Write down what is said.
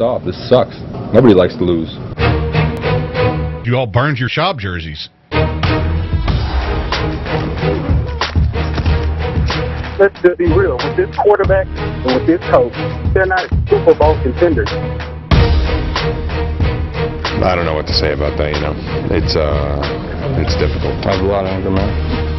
off. This sucks. Nobody likes to lose. You all burned your Schaub jerseys. Let's just be real. With this quarterback and with this coach, they're not Super Bowl contenders. I don't know what to say about that. You know, it's uh, it's difficult. I have a lot of anger, man.